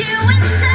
you inside.